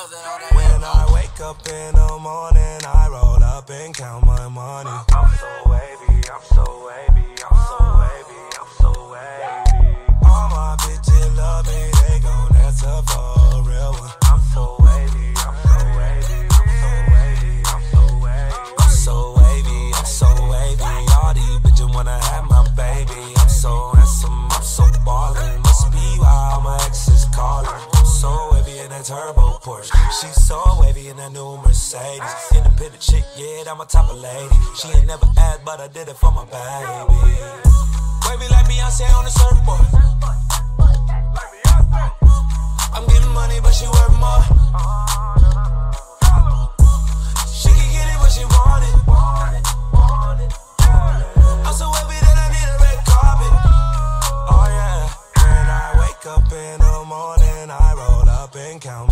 When I wake up in the morning, I roll up and count my money. Porsche. She's so wavy in that new Mercedes. Independent chick, yeah, I'm a top of lady. She ain't never asked, but I did it for my baby. Wavy like Beyonce on the surfboard. I'm getting money, but she worth more. She can get it when she want it. I'm so happy that I need a red carpet. Oh yeah. When I wake up in the morning, I roll up and count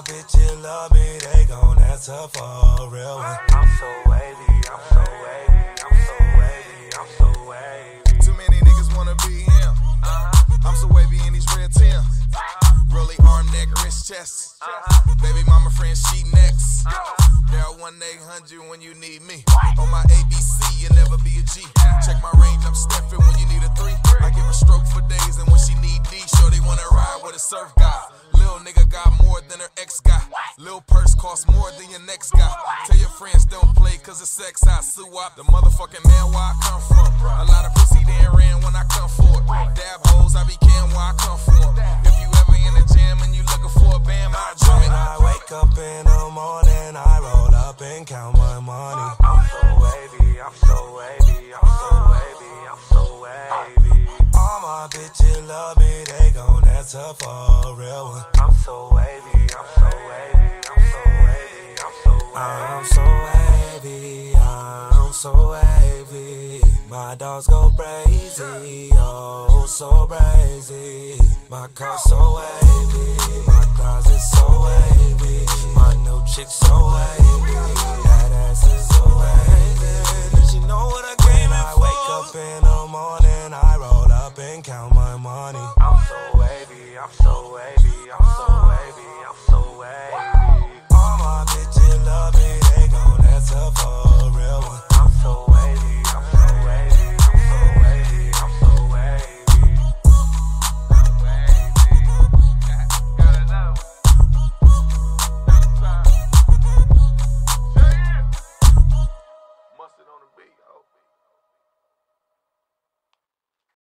All my bitches love me, they gon' answer for a real one. I'm so wavy, I'm so wavy, I'm so wavy, I'm so wavy. Too many niggas wanna be him. Uh-huh. I'm so wavy in these red Tims. Really arm, neck, wrist, chest. Uh-huh. Baby mama friend, she next. Uh-huh. Dial 1 800 when you need me. On my ABC, you never be a G. Check my range, I'm Steffin when you need a three. I give her stroke for days, and when she need D, sure they wanna ride with a surf guy. Nigga got more than her ex guy. Lil purse costs more than your next guy. Tell your friends don't play cause it's sex. I sue up the motherfucking man where I come from. A lot of pussy they ain't ran when I come for it. Dab hoes, I be can where I come from. If you ever in and you looking for a I join. When I wake up in the morning, I roll up and count me, they gon' answer for a real one. I'm so wavy, I'm so wavy, I'm so wavy, I'm so wavy. I'm so wavy, I'm so wavy. My dogs go crazy, oh so crazy. My car so wavy, money. I'm so wavy, I'm so wavy,